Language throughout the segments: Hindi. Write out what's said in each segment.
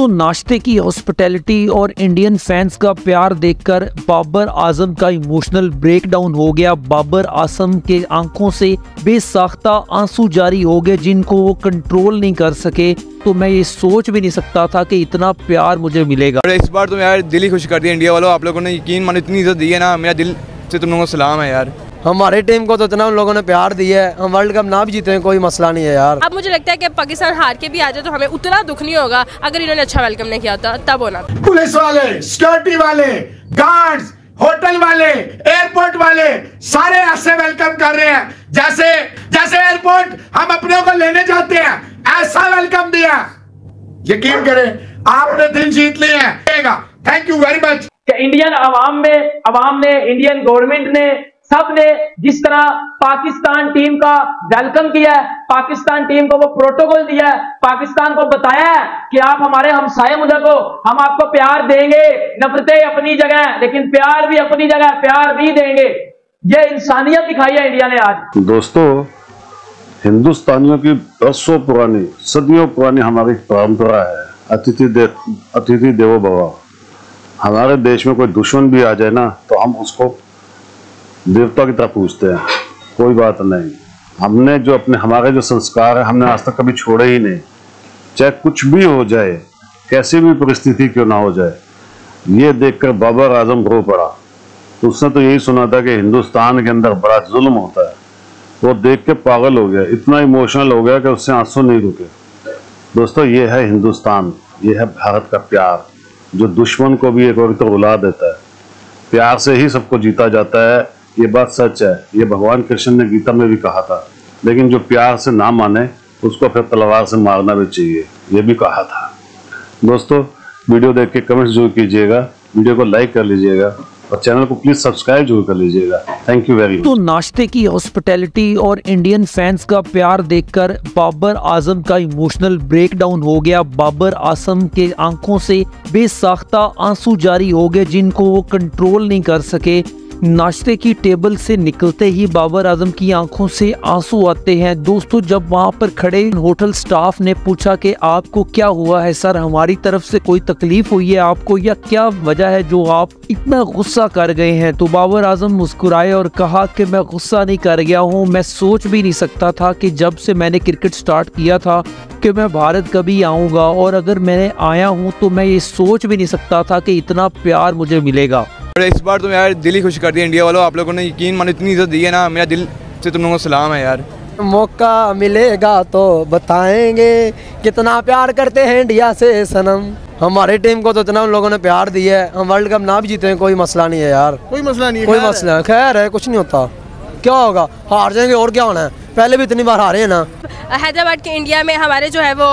तो नाश्ते की हॉस्पिटैलिटी और इंडियन फैंस का प्यार देखकर बाबर आज़म का इमोशनल ब्रेकडाउन हो गया। बाबर आज़म के आँखों से बेसाख्ता आँसू जारी हो गए, जिनको वो कंट्रोल नहीं कर सके। तो मैं ये सोच भी नहीं सकता था कि इतना प्यार मुझे मिलेगा। इस बार तो यार दिल ही खुश कर दिया इंडिया वालों। आप लोगों ने यकीन मान इतनी इज़्ज़त दी है ना। मेरा दिल से तुम लोगों को सलाम है यार। हमारे टीम को तो इतना उन लोगों ने प्यार दिया है। हम वर्ल्ड कप ना भी जीते हैं कोई मसला नहीं है यार। अब मुझे लगता है कि पाकिस्तान हार के भी आ जाए तो हमें उतना दुख नहीं होगा अगर इन्होंने अच्छा वेलकम नहीं किया होता तब होना। पुलिस वाले सिक्योरिटी वाले गार्ड्स होटल वाले एयरपोर्ट वाले सारे ऐसे वेलकम कर रहे हैं। जैसे जैसे एयरपोर्ट हम अपने को लेने जाते हैं ऐसा वेलकम दिया। यकीन करें आपने दिल जीत लिए हैं। Thank you very much Indian अवाम में अवाम ने इंडियन गवर्नमेंट ने सबने जिस तरह पाकिस्तान टीम का वेलकम किया है, पाकिस्तान टीम को वो प्रोटोकॉल दिया है, पाकिस्तान को बताया है कि आप हमारे हमसाए मुल्क हो, हम आपको प्यार देंगे, नफरतें अपनी जगह लेकिन प्यार भी अपनी जगह प्यार भी देंगे। ये इंसानियत दिखाई है इंडिया ने आज। दोस्तों, हिंदुस्तानियों की बरसों पुरानी, सदियों पुरानी हमारी परंपरा है, अतिथि दे, अतिथि देवो भवा। हमारे देश में कोई दुश्मन भी आ जाए ना तो हम उसको देवता की तरह पूछते हैं, कोई बात नहीं। हमने जो अपने, हमारे जो संस्कार है, हमने आज तक कभी छोड़े ही नहीं। चाहे कुछ भी हो जाए, कैसी भी परिस्थिति क्यों ना हो जाए, ये देखकर बाबर आज़म रो पड़ा। तो उसने तो यही सुना था कि हिंदुस्तान के अंदर बड़ा जुल्म होता है। वो देख के पागल हो गया, इतना इमोशनल हो गया कि उससे आँसू नहीं रुके। दोस्तों, ये है हिंदुस्तान, ये है भारत का प्यार, जो दुश्मन को भी एक और तो रुला देता है। प्यार से ही सबको जीता जाता है ये बात सच है। ये भगवान कृष्ण ने गीता में भी कहा था। लेकिन जो प्यार से ना माने, उसको फिर तलवार से मारना भी चाहिए। ये भी कहा था। दोस्तों, वीडियो देख के कमेंट्स ज़रूर कीजिएगा। वीडियो को लाइक कर लीजिएगा और चैनल को प्लीज़ सब्सक्राइब ज़रूर कर लीजिएगा। थैंक यू वेरी मच तो नाश्ते की हॉस्पिटैलिटी और इंडियन फैंस का प्यार देखकर बाबर आज़म का इमोशनल ब्रेकडाउन हो गया। बाबर आज़म के आँखों से बेसाख्ता आँसू जारी हो गए, जिनको वो कंट्रोल नहीं कर सके। नाश्ते की टेबल से निकलते ही बाबर आज़म की आँखों से आँसू आते हैं। दोस्तों, जब वहाँ पर खड़े होटल स्टाफ ने पूछा कि आपको क्या हुआ है, सर, हमारी तरफ़ से कोई तकलीफ़ हुई है आपको या क्या वजह है जो आप इतना गुस्सा कर गए हैं? तो बाबर आज़म मुस्कुराए और कहा कि, मैं गुस्सा नहीं कर गया हूँ। मैं सोच भी नहीं सकता था कि जब से मैंने क्रिकेट स्टार्ट किया था कि मैं भारत कभी आऊँगा और अगर मैं आया हूँ तो मैं ये सोच भी नहीं सकता था कि इतना प्यार मुझे मिलेगा। इस बार तो यार दिल ही खुश कर दिया इंडिया वालों। आप लोगों ने यकीन मानो इतनी इज़्ज़त दी है ना मेरा दिल से तुम लोगों को सलाम है यार। मौका मिलेगा तो बताएँगे कितना प्यार करते हैं इंडिया से सनम। हमारी टीम को तो इतना उन लोगों ने प्यार दिया है हम वर्ल्ड कप ना भी जीते हैं कोई मसला नहीं है यार। कोई मसला नहीं है कोई मसला है। खैर है कुछ नहीं होता। क्या होगा हार जाएँगे और क्या होना है? पहले भी इतनी बार हारे हैं ना? हैदराबाद के इंडिया में हमारे जो है वो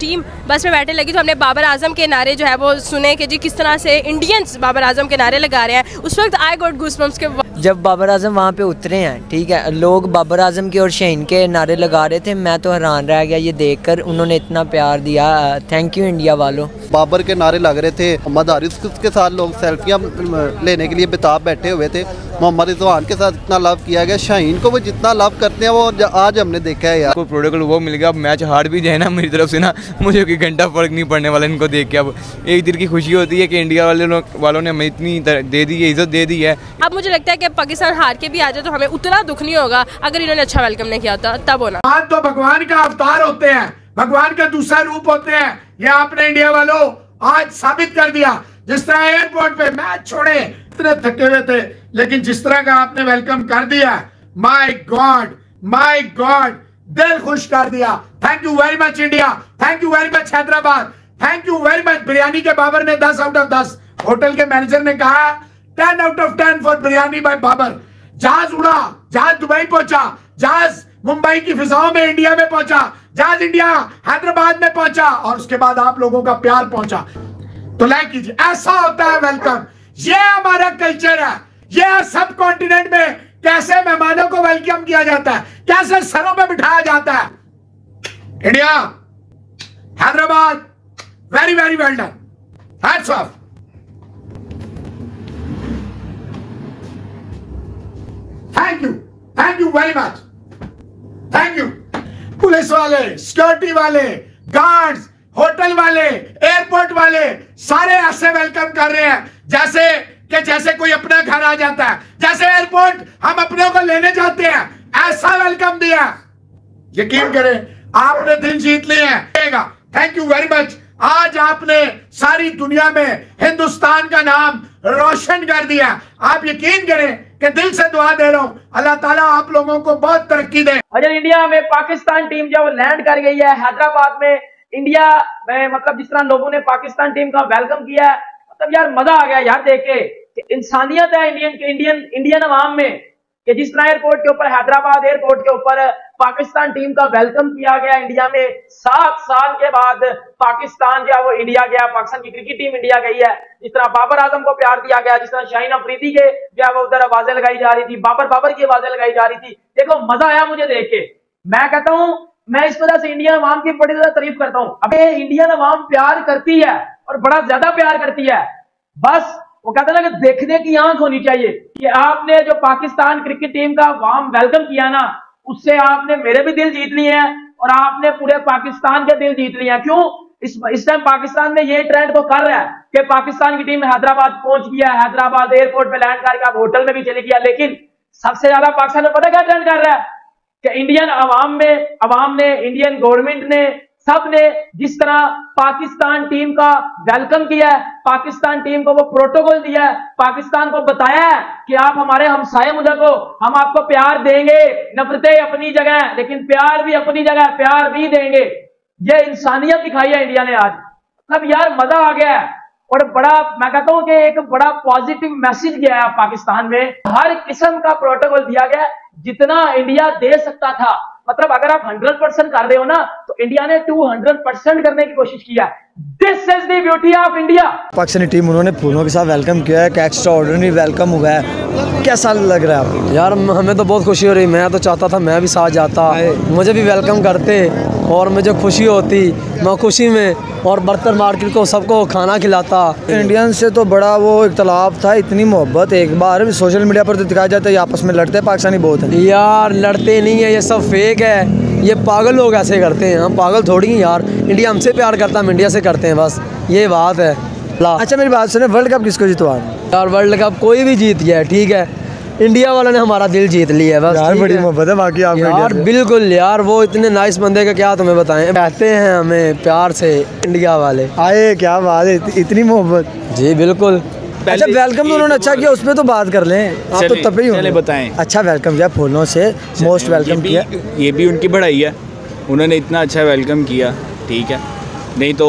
टीम बस में बैठने लगी तो हमने बाबर आज़म के नारे जो है वो सुने कि जी किस तरह से इंडियंस बाबर आज़म के नारे लगा रहे हैं। उस वक्त आई गोट गुस्म के जब बाबर आज़म वहाँ पे उतरे हैं ठीक है? लोग बाबर आज़म के और शहीन के नारे लगा रहे थे। मैं तो हैरान रह गया ये देखकर। उन्होंने इतना प्यार दिया। थैंक यू इंडिया वालों। बाबर के नारे लग रहे थे। मोहम्मद हारिस के साथ लोग सेल्फियाँ लेने के लिए बेताब बैठे हुए थे। मोहम्मद रिजवान के साथ इतना लव किया गया। शाहीन को वो जितना लव करते हैं वो आज हमने देखा है यार। कोई प्रोटोकॉल वो मिल गया। मैच हार भी जाए ना मेरी तरफ़ से ना मुझे कोई घंटा फ़र्क नहीं पड़ने वाला इनको देख के। अब एक दिल की खुशी होती है कि इंडिया वाले वालों ने हमें इतनी दे दी है इज़्ज़त दे दी है। अब मुझे लगता है कि पाकिस्तान हार के भी आ जाए तो हमें उतना दुख नहीं होगा। अगर इन्होंने अच्छा वेलकम नहीं किया होता तब होना। तो भगवान का अवतार होते हैं। भगवान का दूसरा रूप होते हैं। ये आपने इंडिया वालों आज साबित कर दिया। जिस तरह एयरपोर्ट पे मैच छोड़े, इतने थके हुए थे। लेकिन जिस तरह का आपने वेलकम कर दिया माय गॉड माय गॉड दिल खुश कर दिया। Thank you very much India thank you very much Hyderabad. Thank you very much biryani के बाबर ने 10 आउट ऑफ़ 10 होटल के मैनेजर ने कहा 10 out of ten for biryani by Babar जहाज़ उड़ा जहाज़ दुबई पहुँचा जहाज़ मुंबई की फिजाओं में इंडिया में पहुँचा जहाज़ इंडिया हैदराबाद में पहुँचा और उसके बाद आप लोगों का प्यार पहुँचा तो लाइक कीजिए ऐसा होता है वेलकम ये हमारा कल्चर है ये सब कॉन्टिनेंट में कैसे मेहमानों को वेलकम किया जाता है कैसे सरों में बिठाया जाता है India Hyderabad very very well done hats off thank you thank you very much thank you police वाले सिक्योरिटी वाले गार्ड्स होटल वाले एयरपोर्ट वाले, सारे ऐसे वेलकम कर रहे हैं, जैसे कि जैसे कोई अपना घर आ जाता है। जैसे एयरपोर्ट हम अपने को लेने जाते हैं, ऐसा वेलकम दिया। यकीन करें, आपने दिल जीत लिए हैं। थैंक यू वेरी मच आज आपने सारी दुनिया में हिंदुस्तान का नाम रोशन कर दिया। आप यकीन करें कि दिल से दुआ दे रहा हूँ। अल्लाह ताला आप लोगों को बहुत तरक्की दे। अजय इंडिया में पाकिस्तान टीम जब लैंड कर गई है, हैदराबाद में। इंडिया में मतलब जिस तरह लोगों ने पाकिस्तान टीम का वेलकम किया है मतलब यार मज़ा आ गया यार देख के इंसानियत है इंडियन इंडियन इंडियन अवाम में, कि जिस तरह एयरपोर्ट के ऊपर, हैदराबाद एयरपोर्ट के ऊपर पाकिस्तान टीम का वेलकम किया गया इंडिया में। सात साल के बाद पाकिस्तान जो है वो इंडिया गया, पाकिस्तान की क्रिकेट टीम इंडिया गई है। जिस तरह बाबर आज़म को प्यार दिया गया, जिस तरह शाहीन अफरीदी के जो वो उधर आवाज़ें लगाई जा रही थी, बाबर बाबर की आवाज़ें लगाई जा रही थी। देखो, मज़ा आया मुझे देख के। मैं कहता हूँ, मैं इस वजह से इंडियन अवाम की बड़ी ज़्यादा तारीफ़ करता हूँ। अब इंडियन अवाम प्यार करती है और बड़ा ज़्यादा प्यार करती है। बस, वो कहते ना कि देखने की आँख होनी चाहिए कि आपने जो पाकिस्तान क्रिकेट टीम का वाम वेलकम किया ना उससे आपने मेरे भी दिल जीत लिए हैं और आपने पूरे पाकिस्तान के दिल जीत लिए हैं। क्यों? इस इस टाइम पाकिस्तान में ये ट्रेंड तो कर रहा है कि पाकिस्तान की टीम हैदराबाद पहुँच गया हैदराबाद एयरपोर्ट पे लैंड करके आप होटल में भी चले गया। लेकिन सबसे ज़्यादा पाकिस्तान में पता क्या ट्रेंड कर रहा है? कि इंडियन अवाम में अवाम ने इंडियन गवर्नमेंट ने सबने जिस तरह पाकिस्तान टीम का वेलकम किया है, पाकिस्तान टीम को वो प्रोटोकॉल दिया है, पाकिस्तान को बताया है कि आप हमारे हमसाए मुल्क हो, हम आपको प्यार देंगे, नफरतें अपनी जगह है, लेकिन प्यार भी अपनी जगह है, प्यार भी देंगे। ये इंसानियत दिखाई है इंडिया ने आज। मतलब यार मज़ा आ गया है, और बड़ा, मैं कहता हूँ कि एक बड़ा पॉजिटिव मैसेज गया है पाकिस्तान में। हर किस्म का प्रोटोकॉल दिया गया जितना इंडिया दे सकता था मतलब अगर आप 100 परसेंट कर रहे हो ना तो इंडिया ने 200 परसेंट करने की कोशिश किया this is the beauty of India Pakistani team उन्होंने फूलों के साथ वेलकम किया है एक्स्ट्रा ऑर्डनरी वेलकम हुआ है। कैसा लग रहा है आपको? यार हमें तो बहुत खुशी हो रही मैं तो चाहता था मैं भी साथ जाता। मुझे भी वेलकम करते और मुझे खुशी होती मैं खुशी में और बर्तन मार्केट को सबको खाना खिलाता। इंडियन से तो बड़ा वो इख्तलाफ था इतनी मोहब्बत एक बार सोशल मीडिया पर तो दिखाया जाता है आपस में लड़ते पाकिस्तानी बहुत है। यार लड़ते नहीं है ये सब फेक है। ये पागल लोग ऐसे करते हैं। हम पागल थोड़ी हैं यार। इंडिया हमसे प्यार करता हम इंडिया से करते हैं बस। ये बात है। अच्छा मेरी बात सुने वर्ल्ड कप किसको जितवा यार वर्ल्ड कप कोई भी जीत गया है ठीक है। इंडिया वालों ने हमारा दिल जीत लिया है बस यार बड़ी मोहब्बत है बाकी आप यार बिल्कुल यार वो इतने नाइस बंदे का क्या तुम्हें बताएँ? कहते हैं हमें प्यार से इंडिया वाले। आए क्या बात है इतनी मोहब्बत। जी बिल्कुल। अच्छा वेलकम तो उन्होंने अच्छा किया उसमें तो बात कर लें। आप तो तब ही बताएँ। अच्छा वेलकम किया फूलों से मोस्ट वेलकम किया। ये भी उनकी बढ़ाई है। उन्होंने इतना अच्छा वेलकम किया ठीक है। नहीं तो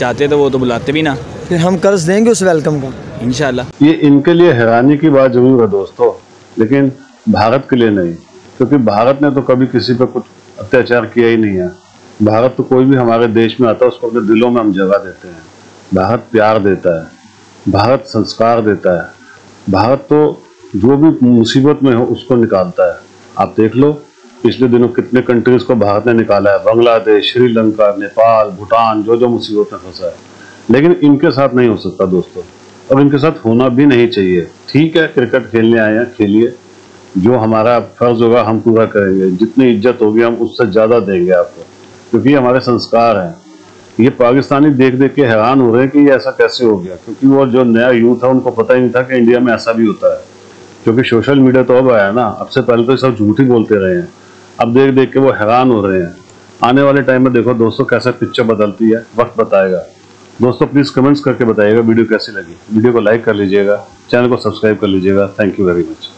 चाहते तो वो तो बुलाते भी ना। फिर हम कर्ज देंगे उस वेलकम का। इनशाला ये इनके लिए हैरानी की बात ज़रूर है दोस्तों लेकिन भारत के लिए नहीं क्योंकि भारत ने तो कभी किसी पर कुछ अत्याचार किया ही नहीं है। भारत तो कोई भी हमारे देश में आता है उसको अपने दिलों में हम जगह देते हैं। भारत प्यार देता है। भारत संस्कार देता है। भारत तो जो भी मुसीबत में हो, उसको निकालता है। आप देख लो, पिछले दिनों कितने कंट्रीज़ को भारत ने निकाला है। बांग्लादेश, श्रीलंका, नेपाल, भूटान जो जो मुसीबत में फंसा है। लेकिन इनके साथ नहीं हो सकता दोस्तों। और इनके साथ होना भी नहीं चाहिए। ठीक है क्रिकेट खेलने आए हैं, खेलिए। जो हमारा फ़र्ज़ होगा, हम पूरा करेंगे। जितनी इज़्ज़त होगी, हम उससे ज़्यादा देंगे आपको। क्योंकि हमारे संस्कार हैं। ये पाकिस्तानी देख देख के हैरान हो रहे हैं कि ये ऐसा कैसे हो गया? क्योंकि वो जो नया यूथ है, उनको पता ही नहीं था कि इंडिया में ऐसा भी होता है। क्योंकि सोशल मीडिया तो अब आया ना, अब से पहले तो सब झूठ ही बोलते रहे हैं। अब देख देख के वो हैरान हो रहे हैं। आने वाले टाइम में देखो दोस्तों कैसे पिक्चर बदलती है, वक्त बताएगा। दोस्तों प्लीज़ कमेंट्स करके बताइएगा वीडियो कैसी लगी। वीडियो को लाइक कर लीजिएगा चैनल को सब्सक्राइब कर लीजिएगा। Thank you very much